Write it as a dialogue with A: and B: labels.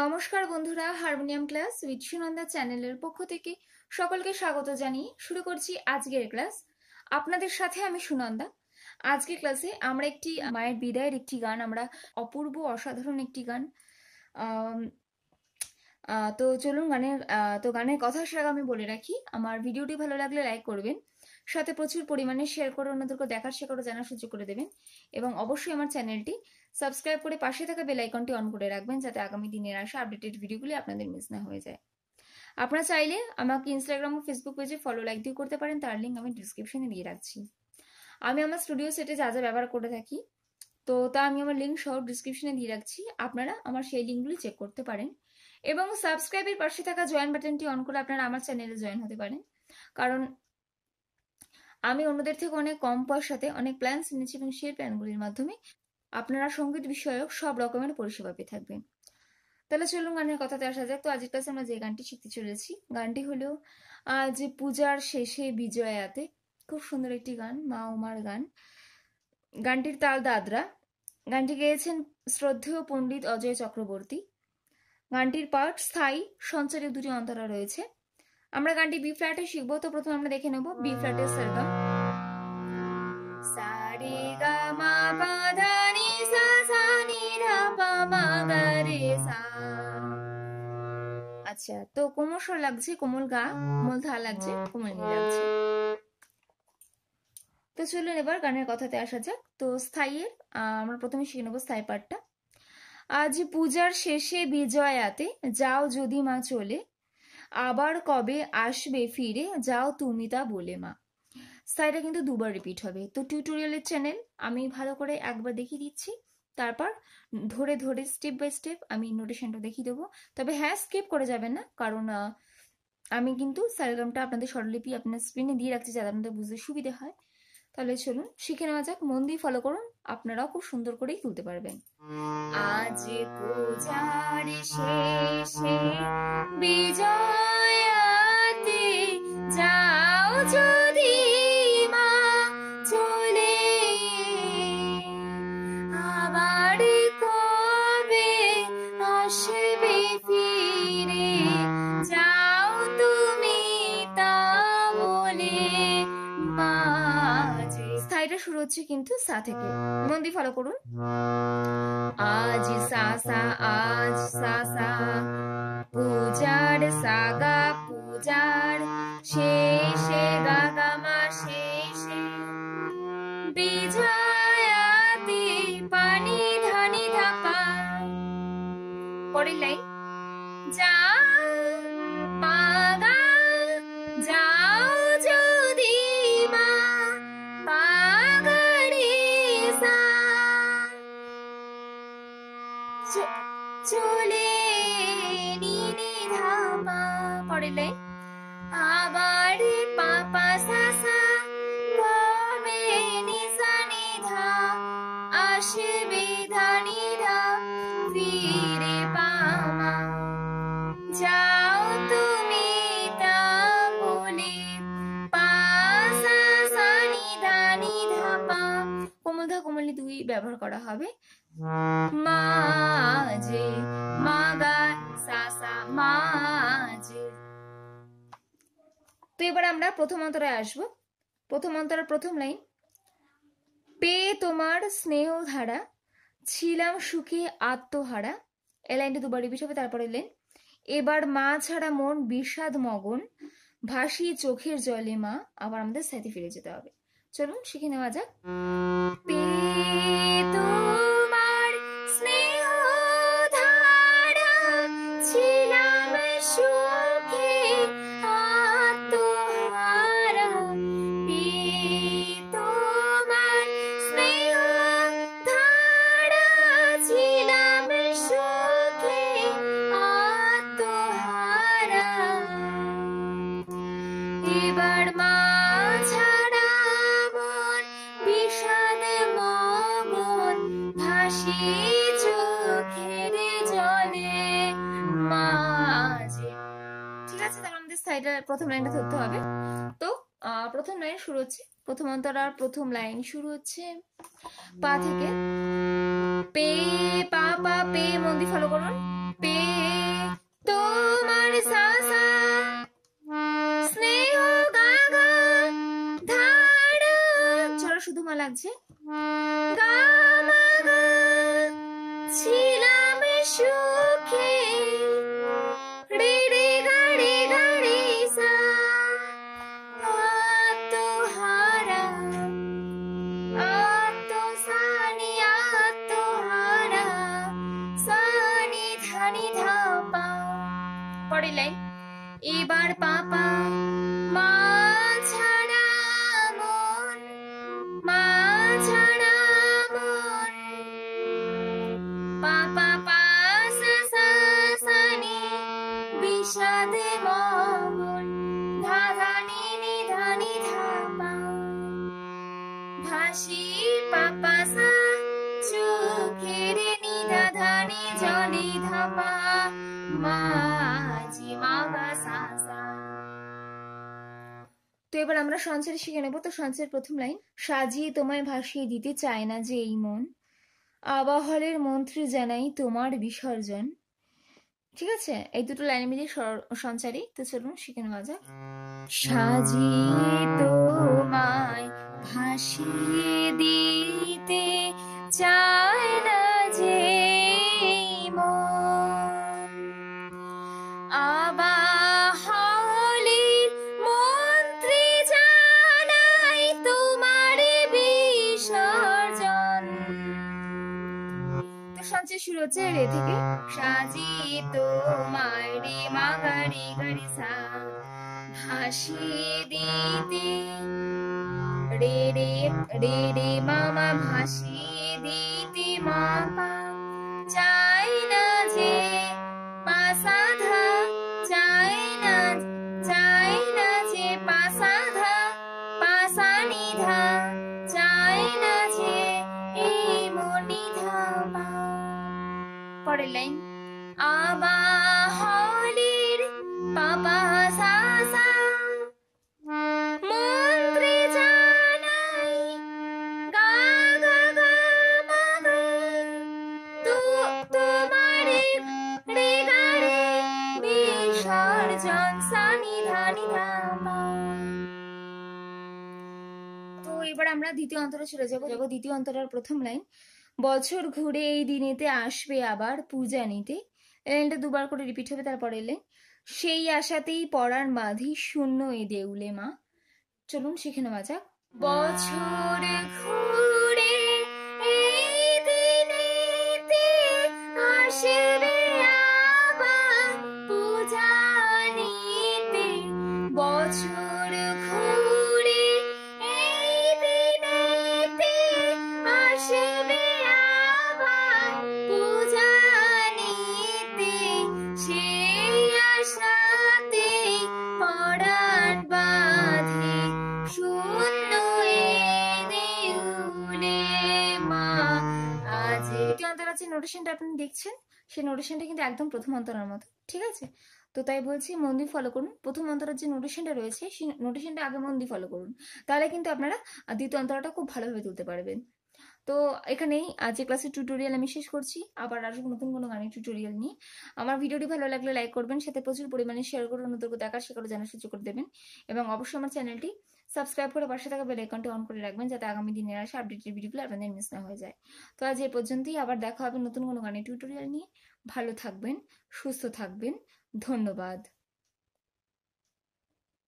A: নমস্কার বন্ধুরা, harmonium class with Sunanda চ্যানেলের পক্ষ থেকে সকলকে স্বাগত জানিয়ে শুরু করছি আজকের ক্লাস। আপনাদের সাথে আমি সুনন্দা। আজকের ক্লাসে আমরা একটি মায়ের বিদায়ের একটি গান, আমরা অপূর্ব অসাধারণ একটি গান। তো চলুন গানের তো গানের কথা সেটা আমি বলে রাখি। আমার ভিডিওটি ভালো লাগলে লাইক করবেন। সাথে প্রচুর পরিমাণে শেয়ার করে অন্যদেরকে দেখার শেখার ও জানার সুযোগ করে দেবেন। এবং অবশ্যই আমার চ্যানেলটি সাবস্ক্রাইব করে পাশে থাকা বেল আইকনটি অন করে রাখবেন, যাতে আগামী দিনের আসা আপডেটেড ভিডিওগুলি আপনাদের মিস না হয়ে যায়। আপনারা চাইলে আমাকে ইনস্টাগ্রাম ও ফেসবুক পেজে ফলো লাইক দিয়ে করতে পারেন, তার লিঙ্ক আমি ডিসক্রিপশনে দিয়ে রাখছি। আমি আমার স্টুডিও সেটে যা যা ব্যবহার করে থাকি, তো তা আমি আমার লিঙ্ক সহ ডিসক্রিপশনে দিয়ে রাখছি, আপনারা আমার সেই লিঙ্কগুলি চেক করতে পারেন। এবং সাবস্ক্রাইবের পাশে থাকা জয়েন বাটনটি অন করে আপনারা আমার চ্যানেলে জয়েন হতে পারেন। কারণ আমি অন্যদের থেকে অনেক কম পয়সাতে অনেক প্ল্যান নিয়েছি এবং সেই প্ল্যানগুলির মাধ্যমে আপনারা সংগীত বিষয়ক সব রকমের পরিষেবা পেয়ে থাকবেন। তাহলে চলুন গানের কথাতে আসা যাক। তো আজকের কাছে আমরা যে গানটি শিখতে চলেছি, গানটি হলো যে পূজার শেষে বিজয়াতে, খুব সুন্দর একটি গান, মা উমার গান। গানটির তাল দাদরা। গানটি গেয়েছেন শ্রদ্ধেয় পণ্ডিত অজয় চক্রবর্তী। গানটির পার্ট স্থায়ী সঞ্চারে দুটি অন্তরা রয়েছে। আমরা গানটি বি ফ্ল্যাটে শিখব, তো প্রথমে আমরা দেখে নেব বি ফ্ল্যাটের সারগাম সারে গা মা পা ধা নি সা সা নি ধা পা মা গা রে সা। আচ্ছা তো কোমল স্বর লাগছে, কোমল গা, কোমল ধা লাগছে, কোমল নি লাগছে। তো চলুন এবার গানের কথাতে আসা যাক। তো স্থায়ীর, আমরা প্রথমে শিখে নেব স্থায়ী পাঠটা। আজ পূজার শেষে বিজয়াতে যাও যদি মা চলে আবার কবে আসবে ফিরে, যাও তুমি তা বলে মা। স্থায়ীটা কিন্তু দুবার রিপিট হবে। তো টিউটোরিয়ালের চ্যানেল আমি ভালো করে একবার দেখিয়ে দিচ্ছি। তারপর ধরে ধরে স্টেপ বাই স্টেপ আমি নোটেশনটা দেখিয়ে দেবো। তবে হ্যাঁ স্কিপ করে যাবেন না, কারণ আমি কিন্তু সারেগামটা আপনাদের স্বরলিপি আপনার স্ক্রিনে দিয়ে রাখছি যাতে আপনাদের বুঝতে সুবিধা হয়। তাহলে চলুন, শিখে নেওয়া যাক। মন দিয়ে ফলো করুন, আপনারাও খুব সুন্দর করেই তুলতে পারবেন। আজ পূজার শেষে বিজয়াতে শুরু হচ্ছে কিন্তু সা থেকে। মন দিয়ে ফলো করুন। আজ সা সা আজ সা সা। পূজার সাগা পূজার শেষে চলে নিনি ধামা ব্যবহার করা হবে। মাঝে মাগা সাসা মাঝে। তো এবার আমরা প্রথম অন্তরায় আসব। প্রথম অন্তরার প্রথম লাইন। পেয়ে তোমার স্নেহ ধারা ছিলাম সুখে আত্মহারা। এই লাইনটা দুবার রিপিট হবে তারপরে লাইন। এবার মা ছাড়া মন বিষাদ মগন ভাসি চোখের জলে মা। আবার আমাদের সাথে ফিরে যেতে হবে। চলুন শিখে নেওয়া যাক। পেয়ে প্রথম লাইনটা ধরতে হবে। তো প্রথম লাইন শুরু হচ্ছে প্রথম অন্তরার প্রথম লাইন শুরু হচ্ছে পা থেকে। পে, পা পা, পে মন্দি ফলো করুন। পে, তোমার সাসা স্নেহ গাগা ধারা। চলো, শুধু মা লাগছে। গা লাইন এবার পাপা মা ছাড়া মা ছাড়া পাপা বিষাদে ধাধানি নিধানি ধাপা। ভাসি পাপা নিধাধানি ধাপা। মাঝি তো এবার আমরা সঞ্চয় শিখে নেব। তো সঞ্চয়ের প্রথম লাইন, সাজিয়ে তোমায় ভাসিয়ে দিতে চায় না যে এই মন। আবাহলের মন্ত্রী জানাই তোমার বিসর্জন। ঠিক আছে? এই দুটো লাইনের মধ্যে সঞ্চারী। তো চলুন, শিখে নেওয়া যাক। সাজিয়ে তোমায় ভাসিয়ে দিতে চায় না যে মন। আবাহলের শুরু হচ্ছে রে থেকে। সাজিয়ে তোমায় রে মাগারি গাড়ি সা ভাসিয়ে দিতে। রে রে রে রে, মামা ভাসিয়ে দিতে মাপা পরের লাইন আবাহলের পাপা সাসা, মন্ত্রে জানাই, গা গা গা মা গা। তু রে বিসর্জন তো এবার আমরা দ্বিতীয় অন্তরে চলে যাব। যাব দ্বিতীয় অন্তরের প্রথম লাইন। বছর ঘুরে এই দিনেতে আসবে আবার পূজা নিতে। লাইনটা দুবার করে রিপিট হবে, তারপরে এলেন। সেই আশাতেই পড়ার বাঁধি শূন্য এ দেউলে মা। চলুন সেখানে নেওয়া বছর ঘুরে আপনি দেখছেন, সেই নোটেশনটা কিন্তু একদম প্রথম অন্তরের মতো, ঠিক আছে? তো তাই বলছি, মন দিয়ে ফলো করুন। প্রথম অন্তরের যে নোটেশনটা রয়েছে, সেই নোটেশনটা আগে মন দিয়ে ফলো করুন। তাহলে কিন্তু আপনারা দ্বিতীয় অন্তরটা খুব ভালোভাবে তুলতে পারবেন। তো এখানেই আজকে ক্লাসের টিউটোরিয়াল আমি শেষ করছি। আবার আসব নতুন কোনো গানের টিউটোরিয়াল নিয়ে। আমার ভিডিওটি ভালো লাগলে লাইক করবেন, সাথে প্রচুর পরিমাণে শেয়ার করুন নতুন দেখার শেখারও জানার সুযোগ করে দেবেন। এবং অবশ্যই আমার চ্যানেলটি সাবস্ক্রাইব করে পাশে থাকা বেল আইকনটি অন করে রাখবেন যাতে আগামী দিনের আসা আপডেটের ভিডিওগুলো আপনাদের মিস না হয়ে যায়। তো আজ এ পর্যন্তই, আবার দেখা হবে নতুন কোনো গানের টিউটোরিয়াল নিয়ে। ভালো থাকবেন, সুস্থ থাকবেন। ধন্যবাদ।